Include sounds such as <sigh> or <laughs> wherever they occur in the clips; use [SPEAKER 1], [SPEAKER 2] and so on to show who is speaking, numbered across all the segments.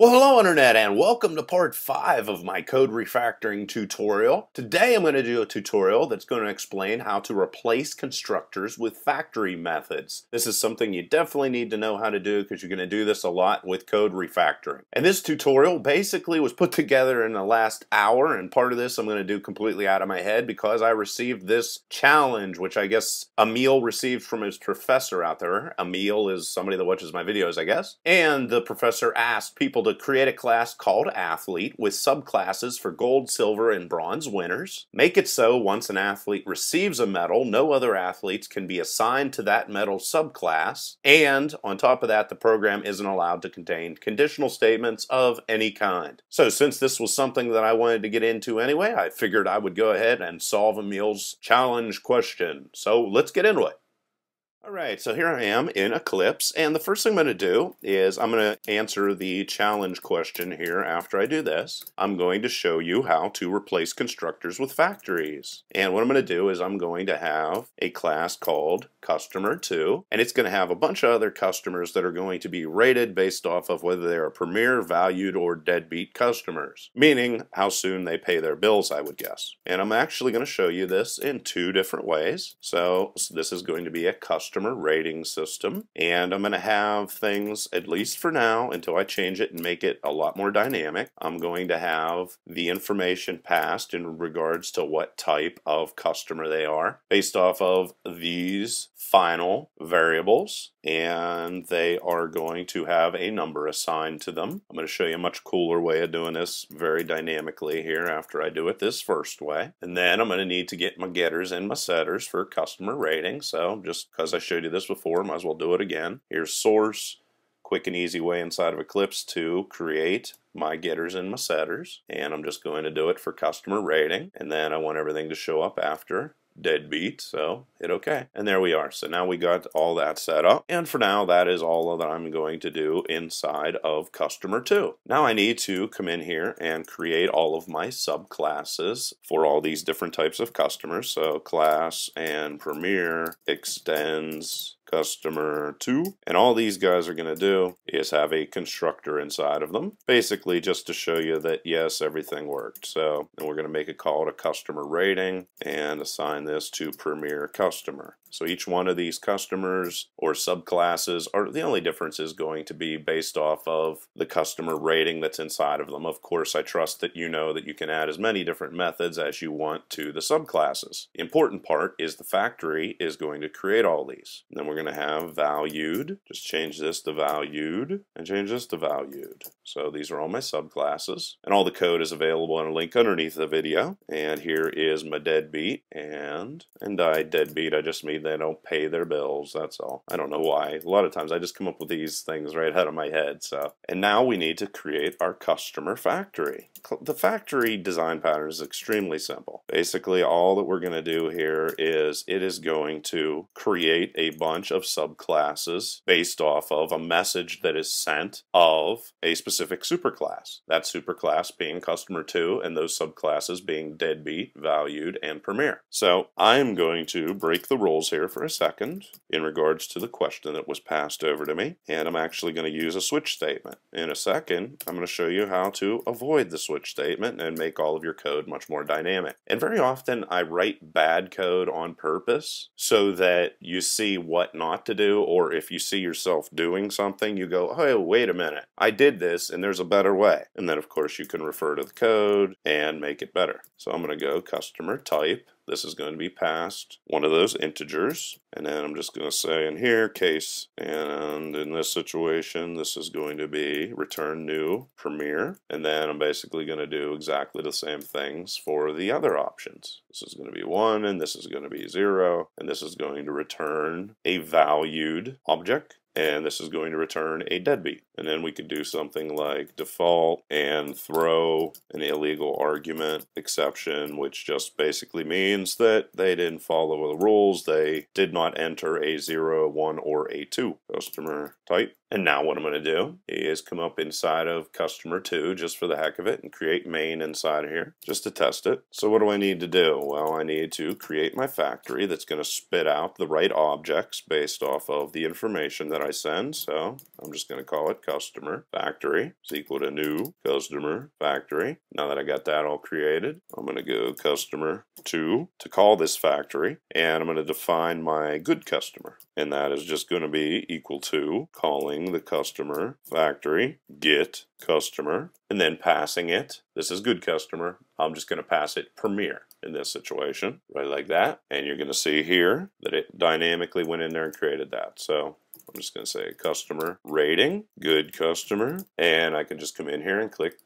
[SPEAKER 1] Well, hello Internet and welcome to part 5 of my code refactoring tutorial. Today I'm going to do a tutorial that's going to explain how to replace constructors with factory methods. This is something you definitely need to know how to do because you're going to do this a lot with code refactoring. And this tutorial basically was put together in the last hour and part of this I'm going to do completely out of my head because I received this challenge which I guess Emil received from his professor out there. Emil is somebody that watches my videos I guess. And the professor asked people to to create a class called Athlete with subclasses for gold, silver, and bronze winners. Make it so once an athlete receives a medal, no other athletes can be assigned to that medal subclass. And on top of that, the program isn't allowed to contain conditional statements of any kind. So since this was something that I wanted to get into anyway, I figured I would go ahead and solve Emil's challenge question. So let's get into it. All right, so here I am in Eclipse, and the first thing I'm going to do is I'm going to answer the challenge question here after I do this. I'm going to show you how to replace constructors with factories. And what I'm going to do is I'm going to have a class called customer2, and it's going to have a bunch of other customers that are going to be rated based off of whether they're premier, valued, or deadbeat customers, meaning how soon they pay their bills, I would guess. And I'm actually going to show you this in two different ways. So, this is going to be a customer customer rating system. And I'm going to have things, at least for now, until I change it and make it a lot more dynamic. I'm going to have the information passed in regards to what type of customer they are based off of these final variables and they are going to have a number assigned to them. I'm going to show you a much cooler way of doing this very dynamically here after I do it this first way. And then I'm going to need to get my getters and my setters for customer rating. So just because I showed you this before, might as well do it again. Here's source, quick and easy way inside of Eclipse to create my getters and my setters. And I'm just going to do it for customer rating. And then I want everything to show up after deadbeat, so hit OK. And there we are. So now we got all that set up. And for now, that is all that I'm going to do inside of Customer 2. Now I need to come in here and create all of my subclasses for all these different types of customers. So class and Premier extends customer 2. And all these guys are going to do is have a constructor inside of them, basically just to show you that yes, everything worked. So and we're going to make a call to customer rating and assign this to premier customer. So each one of these customers or subclasses are the only difference is going to be based off of the customer rating that's inside of them. Of course, I trust that you know that you can add as many different methods as you want to the subclasses. The important part is the factory is going to create all these. And then we're going to have valued. Just change this to valued and change this to valued. So these are all my subclasses. And all the code is available in a link underneath the video. And here is my deadbeat and and I deadbeat. I just mean they don't pay their bills. That's all. I don't know why. A lot of times I just come up with these things right out of my head. So, and now we need to create our customer factory. The factory design pattern is extremely simple. Basically, all that we're going to do here is it is going to create a bunch of subclasses based off of a message that is sent of a specific superclass. That superclass being customer 2 and those subclasses being deadbeat, valued, and premier. So I'm going to break the rules here for a second in regards to the question that was passed over to me, and I'm actually going to use a switch statement. In a second, I'm going to show you how to avoid the switch statement and make all of your code much more dynamic. And very often I write bad code on purpose so that you see what not to do, or if you see yourself doing something, you go, oh, wait a minute, I did this and there's a better way. And then of course you can refer to the code and make it better. So I'm going to go customer type this is going to be passed one of those integers. And then I'm just going to say in here, case, and in this situation, this is going to be return new premiere. And then I'm basically going to do exactly the same things for the other options. This is going to be 1, and this is going to be 0, and this is going to return a valued object and this is going to return a deadbeat. And then we could do something like default and throw an illegal argument exception, which just basically means that they didn't follow the rules. They did not enter a 0, 1, or a 2. Customer type And now what I'm going to do is come up inside of customer 2 just for the heck of it and create main inside of here just to test it. So what do I need to do? Well, I need to create my factory that's going to spit out the right objects based off of the information that I send. So I'm just going to call it customer factory is equal to new customer factory. Now that I got that all created, I'm going to go customer 2 to call this factory and I'm going to define my good customer and that is just going to be equal to calling the customer factory get customer and then passing it. This is good customer. I'm just going to pass it premier in this situation, right like that. And you're going to see here that it dynamically went in there and created that. So I'm just going to say customer rating, good customer, and I can just come in here and click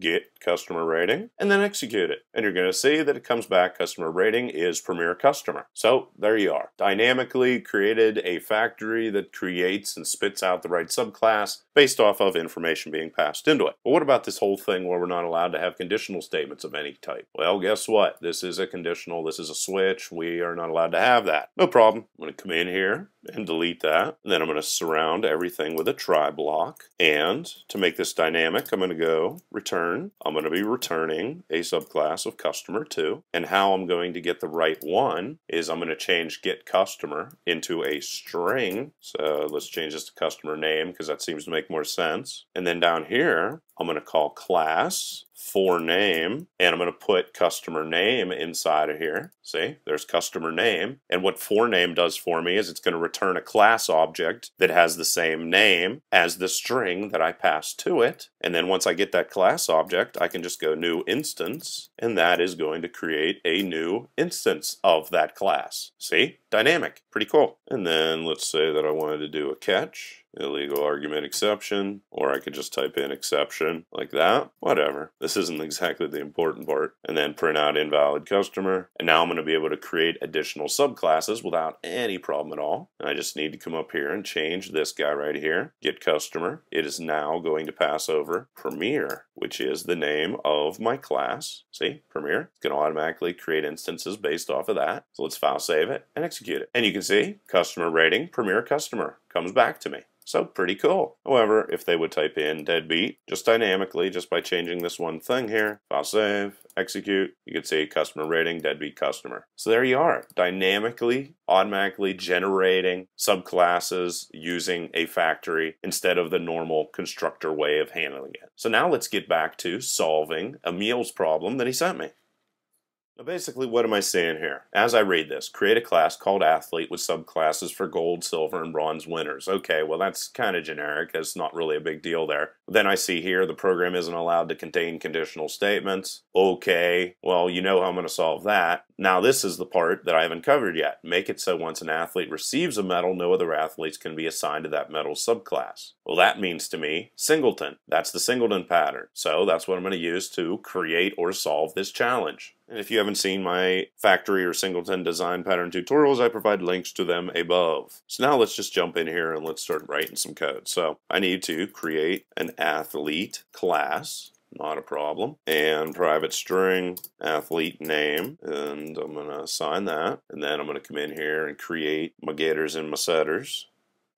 [SPEAKER 1] get customer rating, and then execute it. And you're going to see that it comes back customer rating is premier customer. So there you are. Dynamically created a factory that creates and spits out the right subclass based off of information being passed into it. But what about this whole thing where we're not allowed to have conditional statements of any type? Well, guess what? This is a conditional. This is a switch. We are not allowed to have that. No problem. I'm going to come in here and delete that. And then I'm going to surround everything with a try block. And to make this dynamic, I'm going to go return. I'm going to be returning a subclass of customer 2. And how I'm going to get the right one is I'm going to change get customer into a string. So let's change this to customer name because that seems to make more sense. And then down here, I'm going to call class for name and I'm going to put customer name inside of here. See, there's customer name. And what for name does for me is it's going to return a class object that has the same name as the string that I pass to it. And then once I get that class object, I can just go new instance and that is going to create a new instance of that class. See, dynamic, pretty cool. And then let's say that I wanted to do a catch illegal argument exception, or I could just type in exception like that. Whatever. This isn't exactly the important part. And then print out invalid customer. And now I'm going to be able to create additional subclasses without any problem at all. And I just need to come up here and change this guy right here. Get customer. It is now going to pass over premier, which is the name of my class. See, premier. It's going to automatically create instances based off of that. So let's file save it and execute it. And you can see customer rating, premier customer comes back to me. So pretty cool. However, if they would type in deadbeat, just dynamically, just by changing this one thing here, file save, execute, you can see customer rating, deadbeat customer. So there you are, dynamically, automatically generating subclasses using a factory instead of the normal constructor way of handling it. So now let's get back to solving Emil's problem that he sent me. Now basically what am I saying here? As I read this, create a class called athlete with subclasses for gold, silver, and bronze winners. Okay, well that's kind of generic. It's not really a big deal there. Then I see here the program isn't allowed to contain conditional statements. Okay, well you know how I'm going to solve that. Now this is the part that I haven't covered yet. Make it so once an athlete receives a medal, no other athletes can be assigned to that medal subclass. Well that means to me singleton. That's the singleton pattern. So that's what I'm going to use to create or solve this challenge. And if you haven't seen my factory or singleton design pattern tutorials, I provide links to them above. So now let's just jump in here and let's start writing some code. So I need to create an athlete class not a problem. And private string athlete name, and I'm going to assign that. And then I'm going to come in here and create my getters and my setters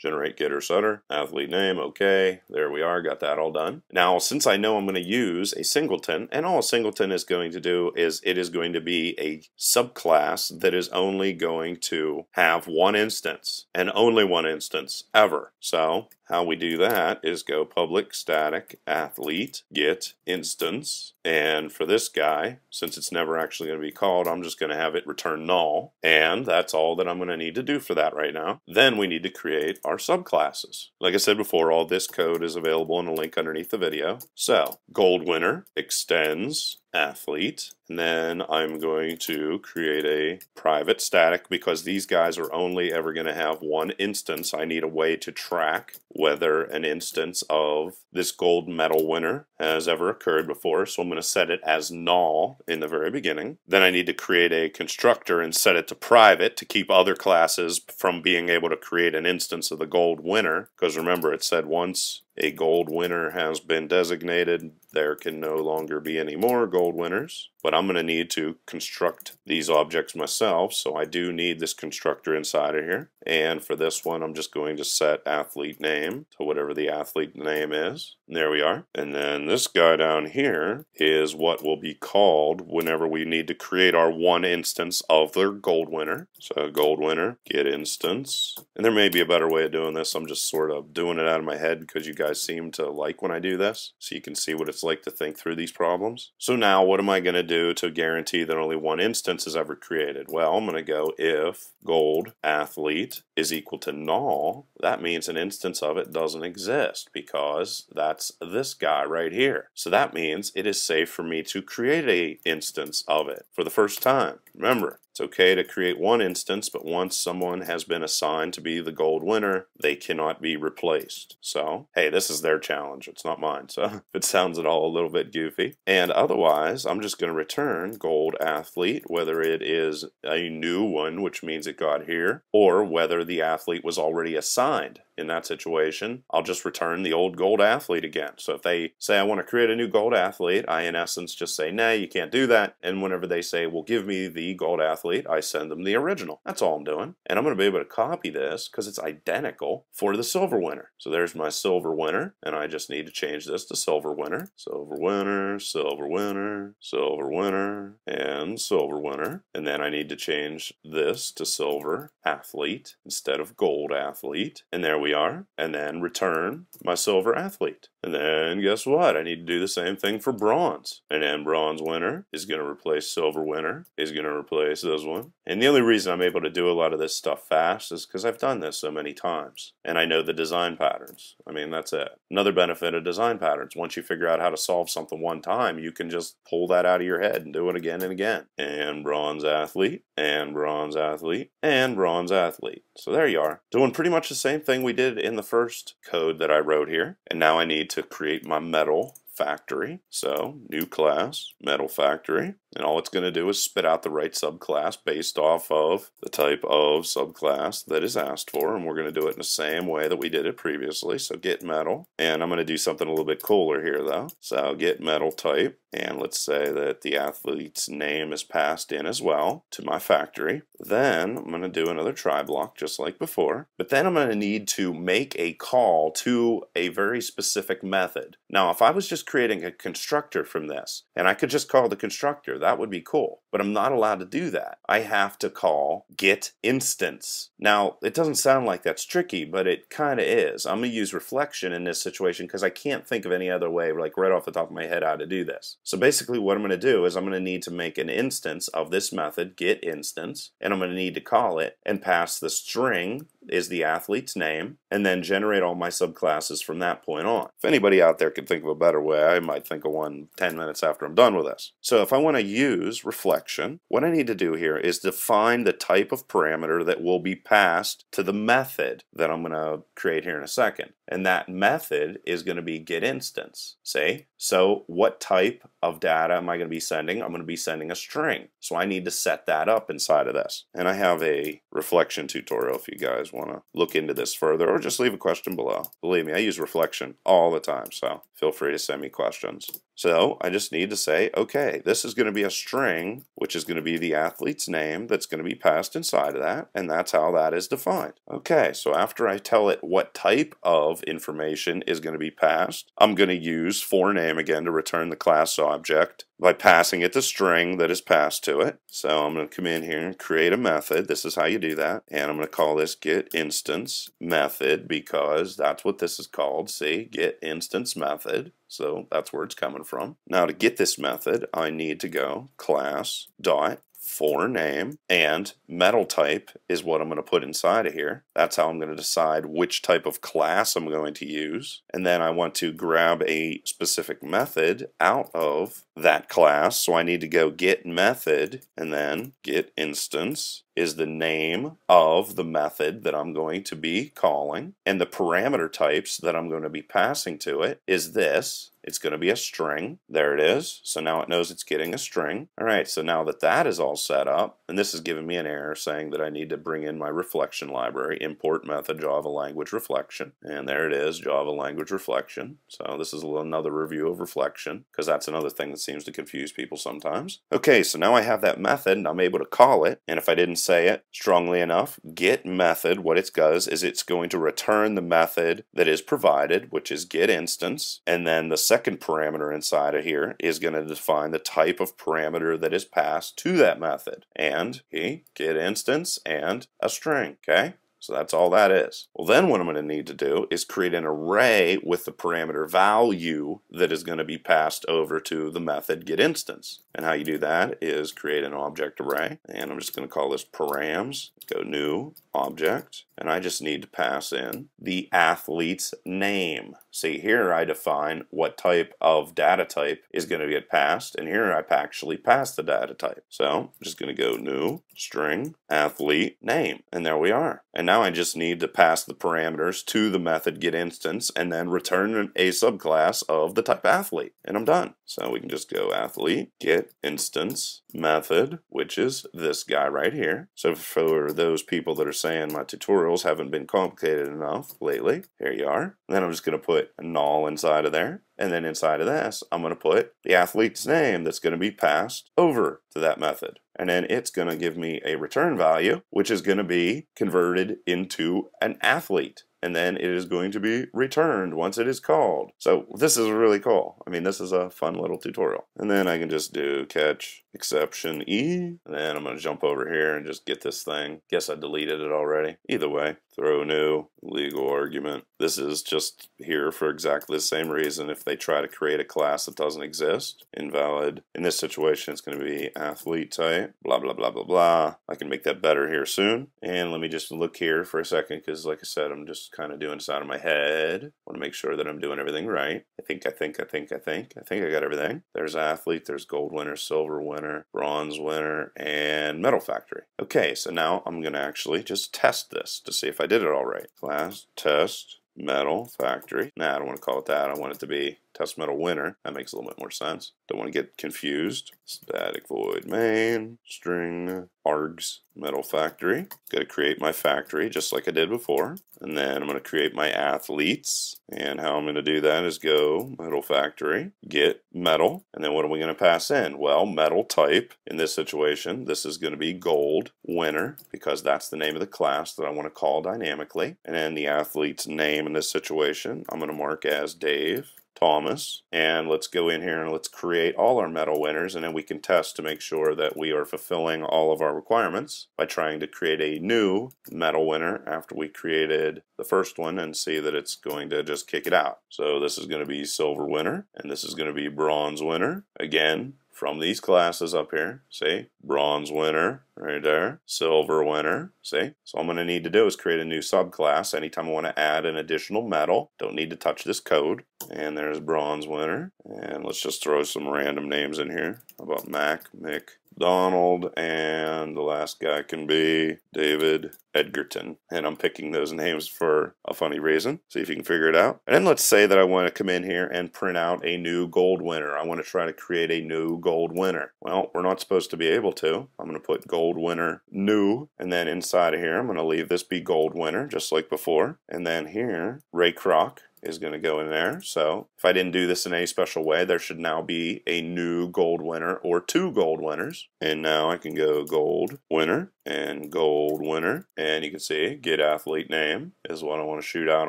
[SPEAKER 1] generate getter setter, athlete name, okay, there we are, got that all done. Now, since I know I'm going to use a singleton, and all a singleton is going to do is it is going to be a subclass that is only going to have one instance, and only one instance, ever. So, how we do that is go public static athlete get instance and for this guy since it's never actually going to be called I'm just going to have it return null and that's all that I'm going to need to do for that right now. Then we need to create our subclasses. Like I said before all this code is available in a link underneath the video. So gold winner extends athlete. And then I'm going to create a private static because these guys are only ever going to have one instance. I need a way to track whether an instance of this gold medal winner has ever occurred before. So I'm going to set it as null in the very beginning. Then I need to create a constructor and set it to private to keep other classes from being able to create an instance of the gold winner. Because remember, it said once a gold winner has been designated, there can no longer be any more gold winners. But I'm going to need to construct these objects myself, so I do need this constructor inside of here. And for this one, I'm just going to set athlete name to whatever the athlete name is. There we are. And then this guy down here is what will be called whenever we need to create our one instance of the gold winner. So gold winner, get instance. And there may be a better way of doing this. I'm just sort of doing it out of my head because you guys seem to like when I do this. So you can see what it's like to think through these problems. So now what am I going to do to guarantee that only one instance is ever created? Well, I'm going to go if gold athlete is equal to null. That means an instance of it doesn't exist because that's this guy right here. So that means it is safe for me to create a instance of it for the first time. Remember, it's okay to create one instance, but once someone has been assigned to be the gold winner, they cannot be replaced. So, hey, this is their challenge. It's not mine. So, <laughs> if it sounds at all a little bit goofy. And otherwise, I'm just going to return gold athlete, whether it is a new one, which means it got here, or whether the athlete was already assigned in that situation, I'll just return the old gold athlete again. So if they say, I want to create a new gold athlete, I in essence just say, nah, you can't do that. And whenever they say, well, give me the gold athlete, I send them the original. That's all I'm doing. And I'm going to be able to copy this because it's identical for the silver winner. So there's my silver winner, and I just need to change this to silver winner. Silver winner, silver winner, silver winner, and silver winner. And then I need to change this to silver athlete instead of gold athlete. And there we are, and then return my silver athlete. And then guess what? I need to do the same thing for bronze. And then bronze winner is going to replace silver winner, is going to replace this one. And the only reason I'm able to do a lot of this stuff fast is because I've done this so many times. And I know the design patterns. I mean, that's it. Another benefit of design patterns, once you figure out how to solve something one time, you can just pull that out of your head and do it again and again. And bronze athlete, and bronze athlete, and bronze athlete. So there you are. Doing pretty much the same thing we did in the first code that I wrote here. And now I need to create my medal factory. So new class, medal factory. And all it's going to do is spit out the right subclass based off of the type of subclass that is asked for. And we're going to do it in the same way that we did it previously. So get medal. And I'm going to do something a little bit cooler here though. So get medal type. And let's say that the athlete's name is passed in as well to my factory. Then I'm going to do another try block just like before. But then I'm going to need to make a call to a very specific method. Now, if I was just creating a constructor from this, and I could just call the constructor, that would be cool. But I'm not allowed to do that. I have to call get instance. Now, it doesn't sound like that's tricky, but it kind of is. I'm going to use reflection in this situation because I can't think of any other way, like right off the top of my head, how to do this. So basically what I'm going to do is I'm going to need to make an instance of this method, get instance, and I'm going to need to call it and pass the string is the athlete's name, and then generate all my subclasses from that point on. If anybody out there could think of a better way, I might think of one 10 minutes after I'm done with this. So if I want to use reflection, what I need to do here is define the type of parameter that will be passed to the method that I'm going to create here in a second. And that method is going to be get instance. See? So what type of data am I going to be sending? I'm going to be sending a string. So I need to set that up inside of this. And I have a reflection tutorial if you guys want to look into this further or just leave a question below. Believe me, I use reflection all the time, so feel free to send me questions. So I just need to say, okay, this is going to be a string, which is going to be the athlete's name that's going to be passed inside of that, and that's how that is defined. Okay, so after I tell it what type of information is going to be passed, I'm going to use for name again to return the class object by passing it the string that is passed to it. So I'm going to come in here and create a method. This is how you do that. And I'm going to call this get instance method because that's what this is called. See, get instance method. So that's where it's coming from. Now to get this method, I need to go class dot for name and medal type is what I'm going to put inside of here. That's how I'm going to decide which type of class I'm going to use. And then I want to grab a specific method out of that class. So I need to go get method and then get instance is the name of the method that I'm going to be calling. And the parameter types that I'm going to be passing to it is this. It's going to be a string. There it is. So now it knows it's getting a string. All right, so now that that is all set up, and this is giving me an error saying that I need to bring in my reflection library, import method Java language reflection. And there it is, Java language reflection. So this is another review of reflection because that's another thing that seems to confuse people sometimes. Okay, so now I have that method and I'm able to call it. And if I didn't say it strongly enough, get method, what it does is it's going to return the method that is provided, which is get instance, and then the second parameter inside of here is going to define the type of parameter that is passed to that method. And okay, get instance and a string, okay? So that's all that is. Well, then what I'm going to need to do is create an array with the parameter value that is going to be passed over to the method getInstance. And how you do that is create an object array. And I'm just going to call this params, go new, object, and I just need to pass in the athlete's name. See here I define what type of data type is going to get passed, and here I actually pass the data type. So I'm just going to go new string athlete name, and there we are. And now I just need to pass the parameters to the method get instance and then return a subclass of the type athlete, and I'm done. So we can just go athlete get instance method, which is this guy right here. So for those people that are saying my tutorials haven't been complicated enough lately, here you are. then I'm just going to put a null inside of there. And then inside of this, I'm going to put the athlete's name that's going to be passed over to that method. And then it's going to give me a return value, which is going to be converted into an athlete and then it is going to be returned once it is called. So this is really cool. I mean, this is a fun little tutorial. And then I can just do catch exception E, and then I'm going to jump over here and just get this thing. Guess I deleted it already. Either way, throw new legal argument. This is just here for exactly the same reason if they try to create a class that doesn't exist. Invalid. In this situation, it's going to be athlete type, blah, blah, blah, blah, blah. I can make that better here soon. And let me just look here for a second because like I said, I'm just kind of doing this out of my head. Want to make sure that I'm doing everything right. I think, I think, I think, I think, I think I got everything. There's athlete, there's gold winner, silver winner, bronze winner, and medal factory. Okay, so now I'm going to actually just test this to see if I did it all right. Class, test, medal factory. Nah, I don't want to call it that. I want it to be test medal winner. That makes a little bit more sense. Don't want to get confused. Static void main, string, args, medal factory. To create my factory just like I did before. And then I'm going to create my athletes. And how I'm going to do that is go medal factory, get medal. And then what are we going to pass in? Well, medal type. In this situation, this is going to be gold winner because that's the name of the class that I want to call dynamically. And then the athlete's name in this situation, I'm going to mark as Dave. Thomas and let's go in here and let's create all our medal winners and then we can test to make sure that we are fulfilling all of our requirements by trying to create a new medal winner after we created the first one and see that it's going to just kick it out. So this is going to be silver winner and this is going to be bronze winner. Again, from these classes up here. See, bronze winner right there, silver winner. See, so I'm going to need to do is create a new subclass anytime I want to add an additional medal. Don't need to touch this code. And there's bronze winner. And let's just throw some random names in here. About Mac, Mick, Donald, and the last guy can be David Edgerton. And I'm picking those names for a funny reason. See if you can figure it out. And then let's say that I want to come in here and print out a new gold winner. I want to try to create a new gold winner. Well, we're not supposed to be able to. I'm going to put gold winner new, and then inside of here, I'm going to leave this be gold winner, just like before. And then here, Ray Kroc, is going to go in there. So if I didn't do this in any special way, there should now be a new gold winner or two gold winners. And now I can go gold winner and gold winner. And you can see get athlete name is what I want to shoot out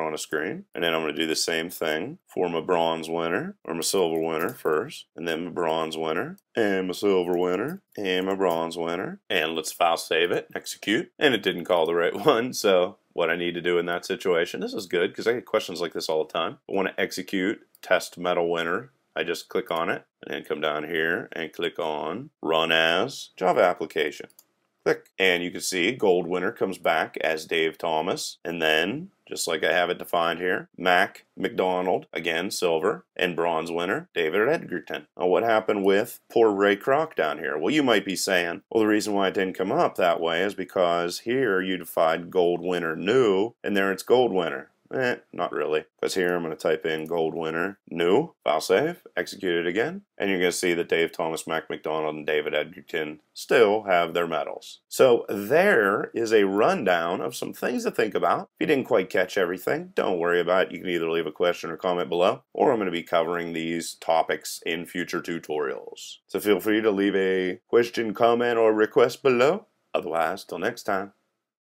[SPEAKER 1] on a screen. And then I'm going to do the same thing for my bronze winner or my silver winner first. And then my bronze winner and my silver winner and my bronze winner. And let's file save it, execute. And it didn't call the right <laughs> one. So what I need to do in that situation. This is good because I get questions like this all the time. I want to execute test medal winner. I just click on it and then come down here and click on run as Java application. Click and you can see gold winner comes back as Dave Thomas and then just like I have it defined here. Mac McDonald, again, silver, and bronze winner, David Edgerton. Now, what happened with poor Ray Kroc down here? Well, you might be saying, well, the reason why it didn't come up that way is because here you defined gold winner new, and there it's gold winner. Eh, not really. Because here I'm going to type in gold winner, new, file save, execute it again, and you're going to see that Dave Thomas, Mac McDonald, and David Edgerton still have their medals. So there is a rundown of some things to think about. If you didn't quite catch everything, don't worry about it. You can either leave a question or comment below, or I'm going to be covering these topics in future tutorials. So feel free to leave a question, comment, or request below Otherwise, till next time.